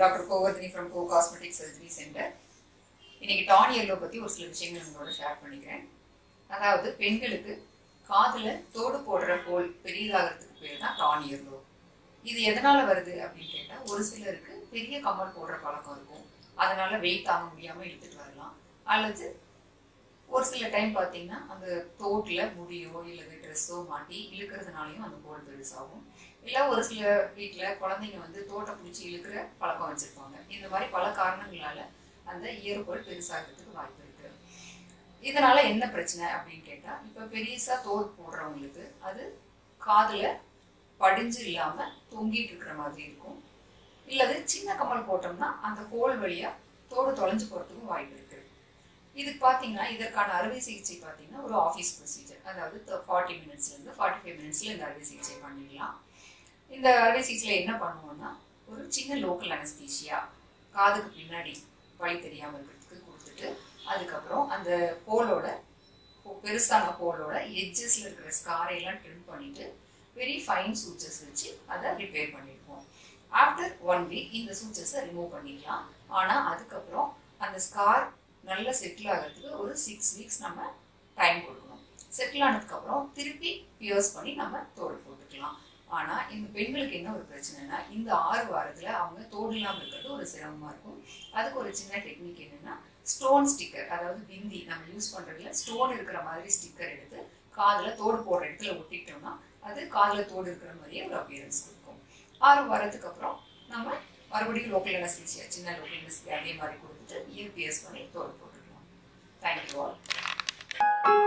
Doctor Govardhini from Go cosmetic surgery centre இன்னைக்கு torn yellow பற்றி ஒரு சில விஷயங்கள் உங்களோட ஷேர் பண்ணிக்கிறேன். அதாவது பெண்களுக்கு காதில் தோடு போடுற ஹோல் பெரியதாகிறதுக்கு பேர் தான் டான் எல்லோ இது எதனால் வருது அப்படின்னு கேட்டால் ஒரு சிலருக்கு பெரிய கம்மல் போடுற பழக்கம் இருக்கும். அதனால் வெயிட் தாங்க முடியாமல் எடுத்துகிட்டு வரலாம். அல்லது ஒரு சில டைம் பார்த்தீங்கன்னா அந்த தோட்டில் முடியோ இல்லை ட்ரெஸ்ஸோ மாட்டி இழுக்கிறதுனாலையும் அந்த கோல் பெருசாகும் இல்லை ஒரு சில வீட்டில் குழந்தைங்க வந்து தோட்டை பிடிச்சி இழுக்கிற பழக்கம் வச்சுருப்பாங்க. இந்த மாதிரி பல காரணங்களால் அந்த இயற்கோள் பெருசாகிறதுக்கு வாய்ப்பு இருக்குது இதனால் என்ன பிரச்சனை அப்படின்னு கேட்டால் இப்போ பெருசாக தோல் போடுறவங்களுக்கு அது காதில் படிஞ்சு இல்லாமல் தொங்கிட்டு இருக்கிற மாதிரி இருக்கும். இல்லது சின்ன கம்மல் போட்டோம்னா அந்த கோல் வழியாக தோடு தொலைஞ்சு போகிறதுக்கும் வாய்ப்பு இருக்குது இதுக்கு பார்த்தீங்கன்னா இதற்கான அறுவை சிகிச்சை பார்த்தீங்கன்னா ஒரு ஆஃபீஸ் ப்ரொசீஜர் அதாவது ஃபார்ட்டி மினிட்ஸ்லேருந்து ஃபார்ட்டி ஃபைவ் மினிட்ஸில் இந்த அறுவை சிகிச்சை பண்ணிடலாம். இந்த அறுவை சிகிச்சையில் என்ன பண்ணுவோம்னா ஒரு சின்ன லோக்கல் அனஸ்தீஷியா காதுக்கு பின்னாடி வழி தெரியாமல் இருக்கிறதுக்கு கொடுத்துட்டு அதுக்கப்புறம் அந்த போலோட பெருசான போலோட எட்ஜஸில் இருக்கிற ஸ்காரையெல்லாம் ட்ரிம் பண்ணிட்டு வெரி ஃபைன் சூச்சர்ஸ் வச்சு அதை ரிப்பேர் பண்ணிடுவோம். ஆஃப்டர் ஒன் வீக் இந்த சூச்சர்ஸை ரிமூவ் பண்ணிடலாம். ஆனால் அதுக்கப்புறம் அந்த ஸ்கார் நல்லா செட்டில் ஆகிறதுக்கு ஒரு சிக்ஸ் வீக்ஸ் நம்ம டைம் கொடுக்கணும். செட்டில் ஆனதுக்கப்புறம் திருப்பி பியர்ஸ் பண்ணி நம்ம தோடு போட்டுக்கலாம். ஆனால் இந்த பெண்களுக்கு என்ன ஒரு பிரச்சனைனா இந்த ஆறு வாரத்தில் அவங்க தோடு இல்லாமல் இருக்கிறது ஒரு சிரமமாக இருக்கும். அதுக்கு ஒரு சின்ன டெக்னிக் என்னென்னா ஸ்டோன் ஸ்டிக்கர் அதாவது பிந்தி நம்ம யூஸ் பண்ணுறதுல ஸ்டோன் இருக்கிற மாதிரி ஸ்டிக்கர் எடுத்து காதில் தோடு போடுற இடத்துல ஒட்டிட்டோம்னா அது காதில் தோடு இருக்கிற மாதிரியே ஒரு அப்பியரன்ஸ் கொடுக்கும். ஆறு வாரத்துக்கு அப்புறம் நம்ம மறுபடியும் லோக்கல் அனஸ்தீசியா சின்ன லோக்கல் அனஸ்தீசியா அதே மாதிரி கொடுத்துட்டு இயர்பிஎஸ் பண்ணி தோல் போட்டுக்கலாம். Thank you all